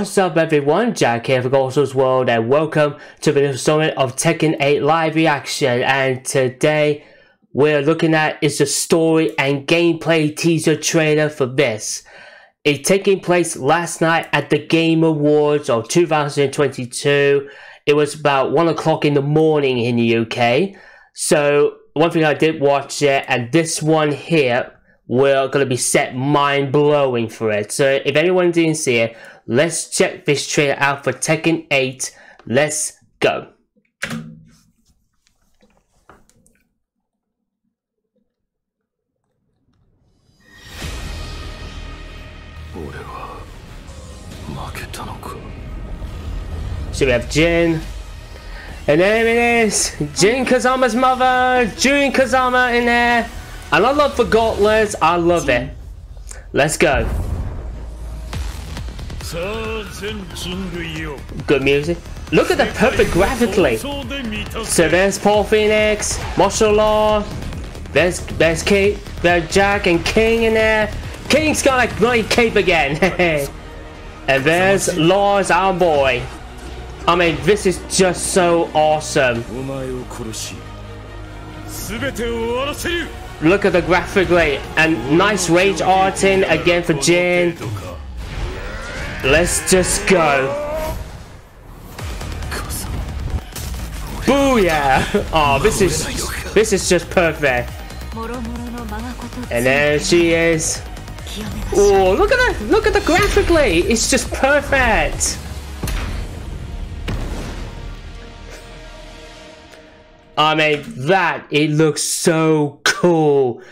What's up everyone, Jack here for Goszo's World and welcome to the installment of Tekken 8 live reaction and today we're looking at is the story and gameplay teaser trailer for this. It's taking place last night at the Game Awards of 2022. It was about 1 o'clock in the morning in the UK. So one thing I did watch it and this one here we're going to be set mind-blowing for it. So if anyone didn't see it, let's check this trailer out for Tekken 8. Let's go. So we have Jin. And there it is! Jin Kazama's mother! Jun Kazama in there! And I love the gauntlets. I love it. Let's go. Good music. Look at the perfect graphically. So there's Paul Phoenix, Marshall Law. There's there's Kate, there's Jack and King in there. King's got like bloody cape again. and there's Lars, our boy. I mean, this is just so awesome. Look at the graphic rate and nice rage arting again for Jin. Let's just go. Booyah! Oh, this is this is just perfect. And there she is. Oh, look at that! Look at the graphically. It's just perfect. I mean, that it looks so cool.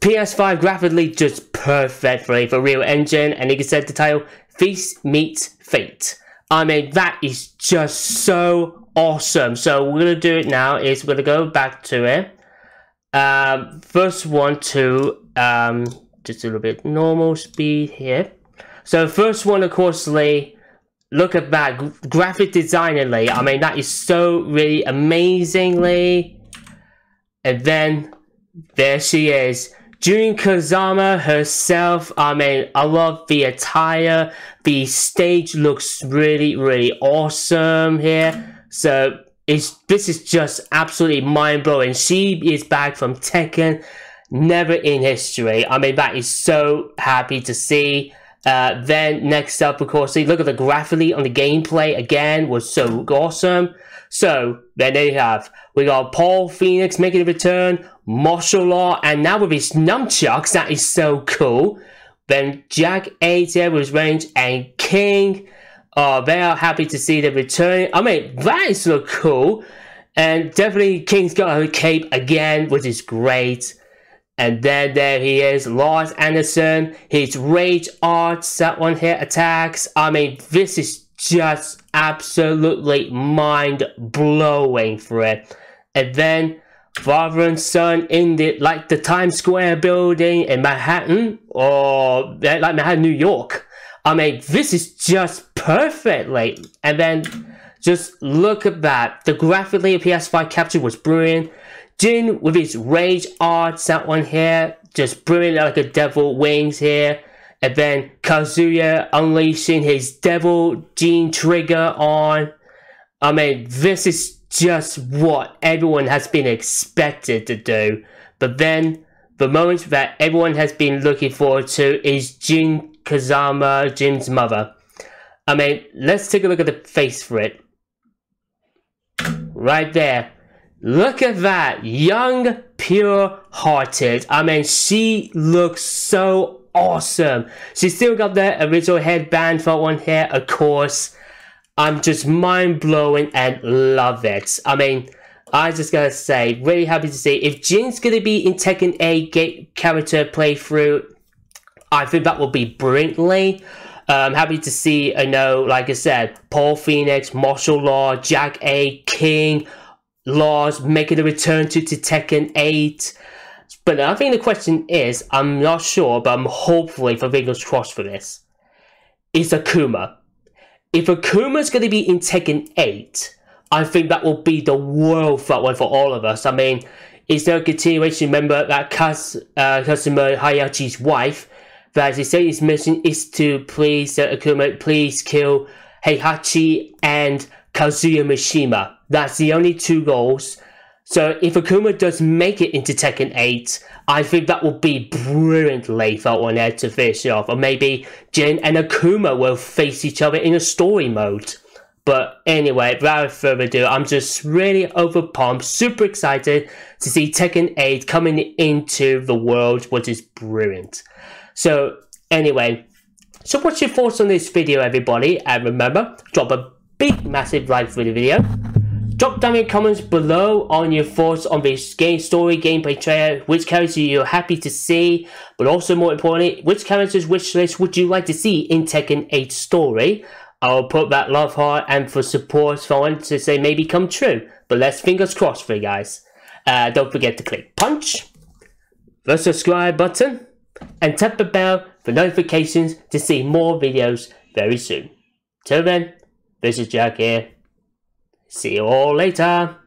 PS5 graphically just perfect for real engine, and you can set the title Fist Meets Fate. I mean, that is just so awesome. So we're gonna do it now. Is we're gonna go back to it. Um, first one to um, just a little bit normal speed here. So first one, of course, Lee. Look at that graphic designingly. I mean, that is so really amazingly. And then there she is. Jun Kazama herself, I mean, I love the attire. The stage looks really, really awesome here. So, it's, this is just absolutely mind-blowing. She is back from Tekken, never in history. I mean, that is so happy to see. Uh, then next up, of course, look at the graphically on the gameplay again was so awesome. So then they have we got Paul Phoenix making a return, Marshall Law, and now with his nunchucks, that is so cool. Then Jack there with range and King. Uh, very happy to see the return. I mean, that is so cool. And definitely King's got a cape again, which is great. And then there he is, Lars Anderson. His rage arts, that one here attacks. I mean, this is just absolutely mind blowing for it. And then father and son in the like the Times Square building in Manhattan or like Manhattan, New York. I mean, this is just perfectly. And then just look at that. The graphically PS5 capture was brilliant. Jin with his rage art that one here, just brilliant like a devil wings here. And then Kazuya unleashing his devil gene trigger on. I mean, this is just what everyone has been expected to do. But then, the moment that everyone has been looking forward to is Jin Kazama, Jin's mother. I mean, let's take a look at the face for it. Right there. Look at that. Young, pure-hearted. I mean, she looks so awesome. She still got the original headband for one here, of course. I'm just mind-blowing and love it. I mean, I just gotta say, really happy to see. If Jin's gonna be in Tekken 8 character playthrough, I think that will be brilliantly. I'm um, happy to see, I know, like I said, Paul Phoenix, Marshall Law, Jack-8, King, Lars making a return to, to Tekken 8. But I think the question is, I'm not sure, but I'm hopefully for fingers crossed for this. Is Akuma. If Akuma's going to be in Tekken 8, I think that will be the world that one for all of us. I mean, is there a continuation? Remember that Kaz, uh, Kazumi Heihachi's wife that he said his mission is to please uh, Akuma, please kill Heihachi and Kazuya Mishima. That's the only two goals. So if Akuma does make it into Tekken 8, I think that will be brilliantly for one there to finish off. Or maybe Jin and Akuma will face each other in a story mode. But anyway, without further ado, I'm just really over pumped, super excited to see Tekken 8 coming into the world, which is brilliant. So anyway, so what's your thoughts on this video everybody? And remember, drop a big massive like for the video. Drop down in comments below on your thoughts on this game story, gameplay trailer, which character you're happy to see, but also more importantly, which characters wish list would you like to see in Tekken 8 story? I'll put that love heart and for support for one to say maybe come true. But let's fingers crossed for you guys. Uh, don't forget to click punch, the subscribe button, and tap the bell for notifications to see more videos very soon. Till then, this is Jack here. See you all later.